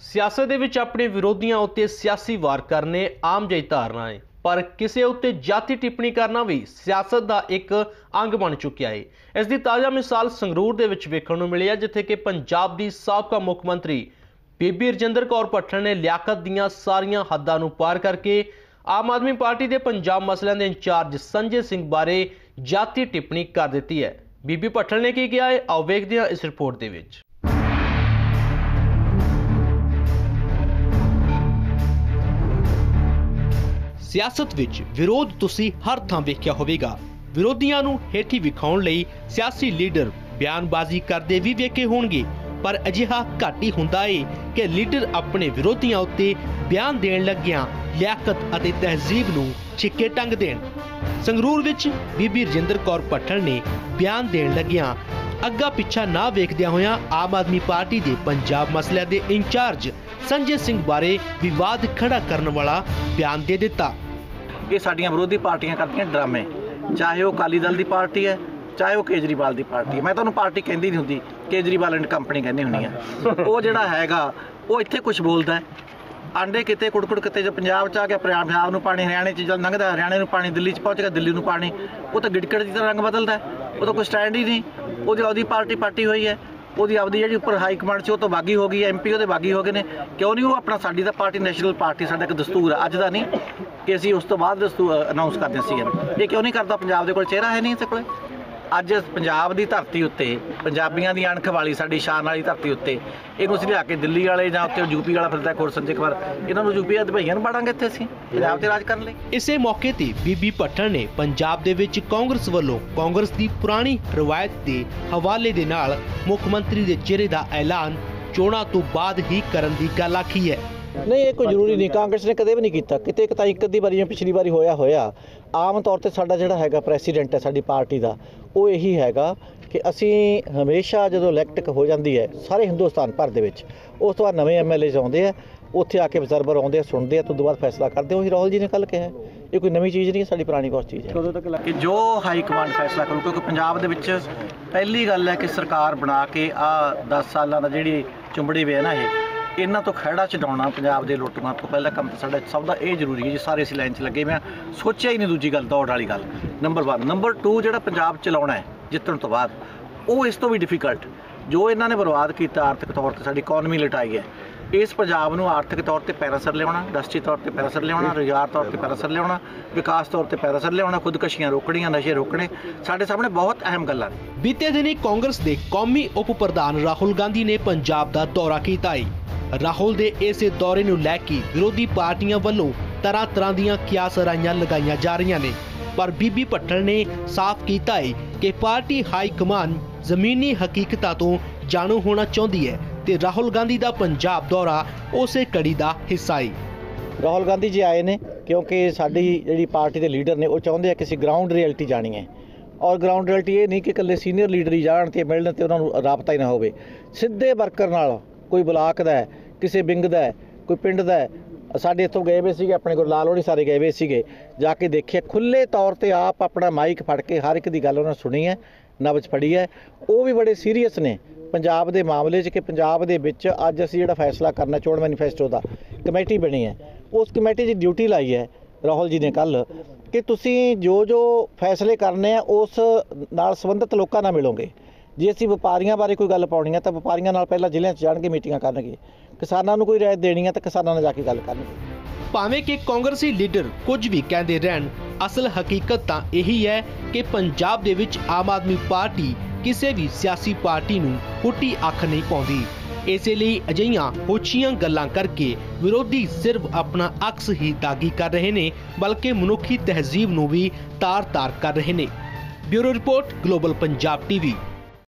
ਸਿਆਸਤ ਦੇ ਵਿੱਚ ਆਪਣੇ ਵਿਰੋਧੀਆਂ ਉੱਤੇ ਸਿਆਸੀ ਵਾਰ ਕਰਨੇ ਆਮ ਜਿਹੀ ਧਾਰਨਾ ਹੈ। ਪਰ ਕਿਸੇ ਉੱਤੇ ਜਾਤੀ ਟਿੱਪਣੀ ਕਰਨਾ ਵੀ ਸਿਆਸਤ ਦਾ ਇੱਕ ਅੰਗ ਬਣ ਚੁੱਕਿਆ ਹੈ। ਇਸ ਦੀ ਤਾਜ਼ਾ ਮਿਸਾਲ ਸੰਗਰੂਰ ਦੇ ਵਿੱਚ ਵੇਖਣ ਨੂੰ ਮਿਲੀ ਹੈ ਜਿੱਥੇ ਕਿ ਪੰਜਾਬ ਦੀ ਸਾਬਕਾ ਮੁੱਖ ਮੰਤਰੀ ਬੀਬੀ ਰਜਿੰਦਰ ਕੌਰ ਭੱਠਲ ਨੇ ਲਿਆਕਤ ਦੀਆਂ ਸਾਰੀਆਂ ਹੱਦਾਂ ਨੂੰ ਪਾਰ ਕਰਕੇ ਆਮ ਆਦਮੀ ਪਾਰਟੀ ਦੇ ਪੰਜਾਬ ਮਸਲਿਆਂ ਦੇ ਇੰਚਾਰਜ ਸੰਜੇ ਸਿੰਘ ਬਾਰੇ ਜਾਤੀ ਟਿੱਪਣੀ ਕਰ ਦਿੱਤੀ ਹੈ। ਬੀਬੀ ਭੱਠਲ ਨੇ ਕੀ ਕਿਹਾ ਹੈ? ਆਓ ਵੇਖਦੇ ਹਾਂ ਇਸ ਰਿਪੋਰਟ ਦੇ ਵਿੱਚ। ਸਿਆਸਤ ਵਿੱਚ ਵਿਰੋਧ ਤੁਸੀਂ ਹਰ ਥਾਂ ਵੇਖਿਆ ਹੋਵੇਗਾ। ਵਿਰੋਧੀਆਂ ਨੂੰ ਹੇਠੀ ਵਿਖਾਉਣ ਲਈ ਸਿਆਸੀ ਲੀਡਰ ਬਿਆਨਬਾਜ਼ੀ ਕਰਦੇ ਵੀ ਵੇਖੇ ਹੋਣਗੇ, ਪਰ ਅਜਿਹਾ ਘੱਟ ਹੀ ਹੁੰਦਾ ਏ ਕਿ ਲੀਡਰ ਆਪਣੇ ਵਿਰੋਧੀਆਂ ਉੱਤੇ ਬਿਆਨ ਦੇਣ ਲੱਗਿਆਂ ਲਿਆਕਤ ਅਤੇ ਤਹਿਜ਼ੀਬ ਨੂੰ ਛਿੱਕੇ ਟੰਗ ਦੇਣ। ਸੰਗਰੂਰ ਵਿੱਚ ਬੀਬੀ ਰਜਿੰਦਰ ਕੌਰ ਪੱਠਲ ਨੇ ਬਿਆਨ ਦੇਣ ਲੱਗਿਆਂ ਅੱਗਾ ਪਿੱਛਾ ਨਾ ਵੇਖਦਿਆਂ ਹੋਇਆਂ ਆਮ ਆਦਮੀ ਪਾਰਟੀ ਦੇ ਪੰਜਾਬ ਮਸਲਿਆਂ ਦੇ ਇੰਚਾਰਜ ਸੰਜੇ ਸਿੰਘ ਬਾਰੇ ਵਿਵਾਦ ਖੜਾ ਕਰਨ ਵਾਲਾ ਬਿਆਨ ਦੇ ਦਿੱਤਾ। ਇਹ ਸਾਡੀਆਂ ਵਿਰੋਧੀ ਪਾਰਟੀਆਂ ਕਰਦੀਆਂ ਡਰਾਮੇ, ਚਾਹੇ ਉਹ ਅਕਾਲੀ ਦਲ ਦੀ ਪਾਰਟੀ ਹੈ, ਚਾਹੇ ਉਹ ਕੇਜਰੀਵਾਲ ਦੀ ਪਾਰਟੀ ਹੈ। ਮੈਂ ਤੁਹਾਨੂੰ ਪਾਰਟੀ ਕਹਿੰਦੀ ਨਹੀਂ ਹੁੰਦੀ, ਕੇਜਰੀਵਾਲ ਐਂਡ ਕੰਪਨੀ ਕਹਿੰਦੀ ਹੁੰਦੀ ਆ ਉਹ ਜਿਹੜਾ ਹੈਗਾ, ਉਹ ਇੱਥੇ ਕੁਝ ਬੋਲਦਾ ਹੈ। ਆਂਡੇ ਕਿਤੇ, ਕੁੜਕੁੜ ਕਿਤੇ, ਜੇ ਪੰਜਾਬ ਚ ਆ ਗਿਆ ਪੰਜਾਬ ਨੂੰ ਪਾਣੀ, ਹਰਿਆਣੇ ਚ ਜਦ ਲੰਘਦਾ ਹਰਿਆਣੇ ਨੂੰ ਪਾਣੀ, ਦਿੱਲੀ ਚ ਪਹੁੰਚ ਗਿਆ, ਦਿੱਲੀ ਨੂੰ ਪਾਣੀ। ਉਹ ਤਾਂ ਗਿੜਕੜ ਦੀ ਤਰ੍ਹਾਂ ਰੰਗ ਬਦਲਦਾ ਉਹ ਤਾਂ ਕੋਈ ਸਟੈਂਡ ਹੀ ਨਹੀਂ। ਉਹਦੀ ਆਪਦੀ ਪਾਰਟੀ ਪਾਰਟੀ ਹੋਈ ਹੈ ਉਹਦੀ ਆਪਦੀ ਜਿਹੜੀ ਉੱਪਰ ਹਾਈ ਕਮਾਂਡ ਸੀ ਉਹ ਤੋਂ ਬਾਗੀ ਹੋ ਗਈ ਐਮਪੀ ਉਹਦੇ ਬਾਗੀ ਹੋ ਗਏ ਨੇ। ਕਿਉਂ ਨਹੀਂ ਉਹ ਆਪਣਾ ਸਾਡੀ ਤਾਂ ਪਾਰਟੀ ਨੈਸ਼ਨਲ ਪਾਰਟੀ ਸਾਡਾ ਇੱਕ ਦਸਤੂਰ ਹੈ ਅੱਜ ਦਾ ਨਹੀਂ, ਕਿ ਅਸੀਂ ਉਸ ਤੋਂ ਬਾਅਦ ਦਸਤੂਰ ਅਨਾਉਂਸ ਕਰਦੇ ਸੀ। ਇਹ ਕਿਉਂ ਨਹੀਂ ਕਰਦਾ? ਪੰਜਾਬ ਦੇ ਕੋਲ ਚਿਹਰਾ ਹੈ ਨਹੀਂ ਇਸ ਕੋਲੇ। ਅੱਜ ਪੰਜਾਬ ਦੀ ਧਰਤੀ ਉੱਤੇ, ਪੰਜਾਬੀਆਂ ਦੀ ਅਣਖ ਵਾਲੀ, ਸਾਡੀ ਸ਼ਾਨ ਵਾਲੀ ਧਰਤੀ ਉੱਤੇ, ਇਹਨੂੰ ਅਸੀਂ ਲਿਆ ਕੇ ਦਿੱਲੀ ਵਾਲੇ ਜਾਂ ਉੱਤੇ ਯੂਪੀ ਵਾਲਾ ਫਿਰਦਾ ਖੁਰ ਸੰਜੇ ਕੁਮਾਰ, ਇਹਨਾਂ ਨੂੰ ਯੂਪੀ ਦੇ ਨੂੰ ਬਾੜਾਂਗੇ ਇੱਥੇ ਅਸੀਂ, ਪੰਜਾਬ ਤੇ ਰਾਜ ਕਰਨ ਲਈ। ਇਸੇ ਮੌਕੇ ਤੇ ਬੀਬੀ ਭੱਠਲ ਨੇ ਪੰਜਾਬ ਦੇ ਵਿੱਚ ਕਾਂਗਰਸ ਵੱਲੋਂ ਕਾਂਗਰਸ ਦੀ ਪੁਰਾਣੀ ਰਵਾਇਤ ਦੇ ਹਵਾਲੇ ਦੇ ਨਾਲ ਮੁੱਖ ਮੰਤਰੀ ਦੇ ਚਿਹਰੇ ਦਾ ਐਲਾਨ ਚੋਣਾਂ ਤੋਂ ਬਾਅਦ ਹੀ ਕਰਨ ਦੀ ਗੱਲ ਆਖੀ ਹੈ। ਨਹੀਂ, ਇਹ ਕੋਈ ਜ਼ਰੂਰੀ ਨਹੀਂ। ਕਾਂਗਰਸ ਨੇ ਕਦੇ ਵੀ ਨਹੀਂ ਕੀਤਾ। ਕਿਤੇ ਇੱਕ ਤਾਂ ਇੱਕ ਅੱਧੀ ਵਾਰੀ ਜਾਂ ਪਿਛਲੀ ਵਾਰੀ ਹੋਇਆ ਹੋਇਆ। ਆਮ ਤੌਰ ਤੇ ਸਾਡਾ ਜਿਹੜਾ ਹੈਗਾ ਪ੍ਰੈਸੀਡੈਂਟ ਹੈ, ਸਾਡੀ ਪਾਰਟੀ ਦਾ, ਉਹ ਇਹੀ ਹੈਗਾ ਕਿ ਅਸੀਂ ਹਮੇਸ਼ਾ ਜਦੋਂ ਇਲੈਕਟ ਹੋ ਜਾਂਦੀ ਹੈ, ਸਾਰੇ ਹਿੰਦੁਸਤਾਨ ਭਰ ਦੇ ਵਿੱਚ, ਉਸ ਤੋਂ ਬਾਅਦ ਨਵੇਂ ਐਮਐਲਏਜ਼ ਆਉਂਦੇ ਆ, ਉੱਥੇ ਆ ਕੇ ਅਬਜ਼ਰਵਰ ਆਉਂਦੇ ਆ, ਸੁਣਦੇ ਆ, ਤੋਂ ਬਾਅਦ ਫੈਸਲਾ ਕਰਦੇ ਉਹੀ ਰਾਹੁਲ ਜੀ ਨੇ ਕੱਲ ਕਿਹਾ ਇਹ ਕੋਈ ਨਵੀਂ ਚੀਜ਼ ਨਹੀਂ ਹੈ ਸਾਡੀ ਪੁਰਾਣੀ ਕੋਸ਼ ਚੀਜ਼ ਹੈ। ਕਿ ਜੋ ਹਾਈ ਕਮਾਂਡ ਫੈਸਲਾ ਕਰੂ, ਕਿਉਂਕਿ ਪੰਜਾਬ ਦੇ ਵਿੱਚ ਪਹਿਲੀ ਗੱਲ ਹੈ ਕਿ ਸਰਕਾਰ ਬਣਾ ਕੇ ਆ 10 ਸਾਲਾਂ ਦਾ ਜਿਹੜੀ ਚੁੰਬੜੀ ਵੇ ਹੈ ਨਾ ਇਹ ਇਹਨਾਂ ਤੋਂ ਖਹਿੜਾ ਛਡਾਉਣਾ ਪੰਜਾਬ ਦੇ ਲੁੱਟਮਾਰ ਤੋਂ ਪਹਿਲਾਂ ਕੰਮ ਤਾਂ ਸਾਡਾ ਸਭ ਦਾ ਇਹ ਜ਼ਰੂਰੀ ਹੈ ਜੀ, ਸਾਰੇ ਅਸੀਂ ਲਾਈਨ 'ਚ ਲੱਗੇ ਮੈਂ ਸੋਚਿਆ ਹੀ ਨਹੀਂ ਦੂਜੀ ਗੱਲ ਦੌੜ ਵਾਲੀ ਗੱਲ। ਨੰਬਰ 1 ਨੰਬਰ 2 ਜਿਹੜਾ ਪੰਜਾਬ ਚਲਾਉਣਾ ਹੈ, ਜਿੱਤਣ ਤੋਂ ਬਾਅਦ, ਉਹ ਇਸ ਤੋਂ ਵੀ ਡਿਫਿਕਲਟ ਜੋ ਇਹਨਾਂ ਨੇ ਬਰਬਾਦ ਕੀਤਾ ਆਰਥਿਕ ਤੌਰ ਤੇ, ਸਾਡੀ ਇਕਨੋਮੀ ਲਟਾਈ ਹੈ। ਇਸ ਪੰਜਾਬ ਨੂੰ ਆਰਥਿਕ ਤੌਰ ਤੇ ਪੈਰਾਸਰ ਲਿਆਉਣਾ ਇੰਡਸਟਰੀ ਤੌਰ ਤੇ ਪੈਰਾਸਰ ਲਿਆਉਣਾ, ਰੁਜ਼ਗਾਰ ਤੌਰ ਤੇ ਪੈਰਾਸਰ ਲਿਆਉਣਾ, ਵਿਕਾਸ ਤੌਰ ਤੇ ਪੈਰਾਸਰ ਲਿਆਉਣਾ, ਖੁਦਕਸ਼ੀਆਂ ਰੋਕਣੀਆਂ, ਨਸ਼ੇ ਰੋਕਣੇ, ਸਾਡੇ ਸਾਹਮਣੇ ਬਹੁਤ ਅਹਿਮ ਗੱਲਾਂ ਨੇ। ਬੀਤੇ ਦਿਨੀ ਕਾਂਗਰਸ ਦੇ ਕੌਮੀ ਉਪ ਪ੍ਰਧਾਨ ਰਾਹੁਲ ਗਾਂਧੀ ਨੇ ਪੰਜਾਬ ਦਾ ਦੌਰਾ ਕੀਤਾ ਹੈ ਰਾਹੁਲ ਦੇ ਇਸ ਦੌਰੇ ਨੂੰ ਲੈ ਕੇ ਵਿਰੋਧੀ ਪਾਰਟੀਆਂ ਵੱਲੋਂ ਤਰ੍ਹਾਂ ਤਰ੍ਹਾਂ ਦੀਆਂ ਕਿਆਸ ਰਾਈਆਂ ਲਗਾਈਆਂ ਜਾ ਰਹੀਆਂ ਨੇ। ਪਰ ਬੀਬੀ ਭੱਠਲ ਨੇ ਸਾਫ਼ ਕੀਤਾ ਹੈ ਕਿ ਪਾਰਟੀ ਹਾਈ ਕਮਾਨ ਜ਼ਮੀਨੀ ਹਕੀਕਤਾਂ ਤੋਂ ਜਾਣੂ ਹੋਣਾ ਚਾਹੁੰਦੀ ਹੈ ਤੇ ਰਾਹੁਲ ਗਾਂਧੀ ਦਾ ਪੰਜਾਬ ਦੌਰਾ ਉਸੇ ਕੜੀ ਦਾ ਹਿੱਸਾ ਹੈ ਰਾਹੁਲ ਗਾਂਧੀ ਜੀ ਆਏ ਨੇ ਕਿਉਂਕਿ ਸਾਡੀ ਜਿਹੜੀ ਪਾਰਟੀ ਦੇ ਲੀਡਰ ਨੇ ਉਹ ਚਾਹੁੰਦੇ ਆ ਕਿ ਅਸੀਂ ਗਰਾਊਂਡ ਰਿਐਲਿਟੀ ਜਾਣੀ ਹੈ। ਔਰ ਗਰਾਊਂਡ ਰਿਐਲਿਟੀ ਇਹ ਨਹੀਂ ਕਿ ਇਕੱਲੇ ਸੀਨੀਅਰ ਲੀਡਰ ਹੀ ਜਾਣ ਤੇ ਮਿਲਣ ਤੇ ਉਹਨਾਂ ਨੂੰ ਰਾਬਤਾ ਹੀ ਨਾ ਹੋਵੇ। ਸਿੱਧੇ ਵਰਕਰ ਨਾਲ ਕੋਈ ਬਲਾਕ ਦਾ ਹੈ ਕਿਸੇ ਵਿੰਗ ਦਾ ਹੈ, ਕੋਈ ਪਿੰਡ ਦਾ ਹੈ। ਸਾਡੇ ਇੱਥੋਂ ਗਏ ਵੇ ਸੀਗੇ, ਆਪਣੇ ਕੋਲ ਲਾਲ ਹੋਣੀ ਸਾਰੇ ਗਏ ਵੇ ਸੀਗੇ। ਜਾ ਕੇ ਦੇਖਿਆ ਖੁੱਲੇ ਤੌਰ ਤੇ ਆਪ ਆਪਣਾ ਮਾਈਕ ਫੜ ਕੇ ਹਰ ਇੱਕ ਦੀ ਗੱਲ ਉਹਨਾਂ ਸੁਣੀ ਹੈ ਨਬਜ਼ ਫੜੀ ਹੈ। ਉਹ ਵੀ ਬੜੇ ਸੀਰੀਅਸ ਨੇ। ਪੰਜਾਬ ਦੇ ਮਾਮਲੇ 'ਚ ਕਿ ਪੰਜਾਬ ਦੇ ਵਿੱਚ ਅੱਜ ਅਸੀਂ ਜਿਹੜਾ ਫੈਸਲਾ ਕਰਨਾ, ਚੋਣ ਮੈਨੀਫੈਸਟੋ ਦਾ ਕਮੇਟੀ ਬਣੀ ਹੈ। ਉਸ ਕਮੇਟੀ 'ਚ ਡਿਊਟੀ ਲਾਈ ਹੈ, ਰਾਹੁਲ ਜੀ ਨੇ ਕੱਲ ਕਿ ਤੁਸੀਂ ਜੋ ਜੋ ਫੈਸਲੇ ਕਰਨੇ ਆ, ਉਸ ਨਾਲ ਸੰਬੰਧਿਤ ਲੋਕਾਂ ਨਾਲ ਮਿਲੋਗੇ। ਜੇ ਅਸੀਂ ਵਪਾਰੀਆਂ ਬਾਰੇ ਕੋਈ ਗੱਲ ਪਾਉਣੀ ਹੈ ਤਾਂ ਵਪਾਰੀਆਂ ਨਾਲ ਪਹਿਲਾਂ ਜ਼ਿਲ੍ਹਿਆਂ 'ਚ ਜਾਣਗੇ, ਮੀਟਿੰਗਾਂ ਕਰਨਗੇ। ਕਿਸਾਨਾਂ ਨੂੰ ਕੋਈ ਰਾਏ ਦੇਣੀ ਹੈ ਤਾਂ ਕਿਸਾਨਾਂ ਨਾਲ ਜਾ ਕੇ ਗੱਲ ਕਰਨਗੇ। ਭਾਵੇਂ ਕਿ ਕਾਂਗਰਸੀ ਲੀਡਰ ਕੁਝ ਵੀ ਕਹਿੰਦੇ ਰਹਿਣ, ਅਸਲ ਹਕੀਕਤ ਤਾਂ ਇਹੀ ਹੈ ਕਿ ਪੰਜਾਬ ਦੇ ਵਿੱਚ ਆਮ ਆਦਮੀ ਪਾਰਟੀ ਕਿਸੇ ਵੀ ਸਿਆਸੀ ਪਾਰਟੀ ਨੂੰ ਫੁੱਟੀ ਅੱਖ ਨਹੀਂ ਪਾਉਂਦੀ। ਇਸੇ ਲਈ ਅਜਿਹੀਆਂ ਹੋਛੀਆਂ ਗੱਲਾਂ ਕਰਕੇ ਵਿਰੋਧੀ ਸਿਰਫ ਆਪਣਾ ਅਕਸ ਹੀ ਦਾਗੀ ਕਰ ਰਹੇ ਨੇ, ਬਲਕਿ ਮਨੁੱਖੀ ਤਹਿਜ਼ੀਬ ਨੂੰ ਵੀ ਤਾਰ-ਤਾਰ ਕਰ ਰਹੇ ਨੇ। Bureau report, global Punjab TV.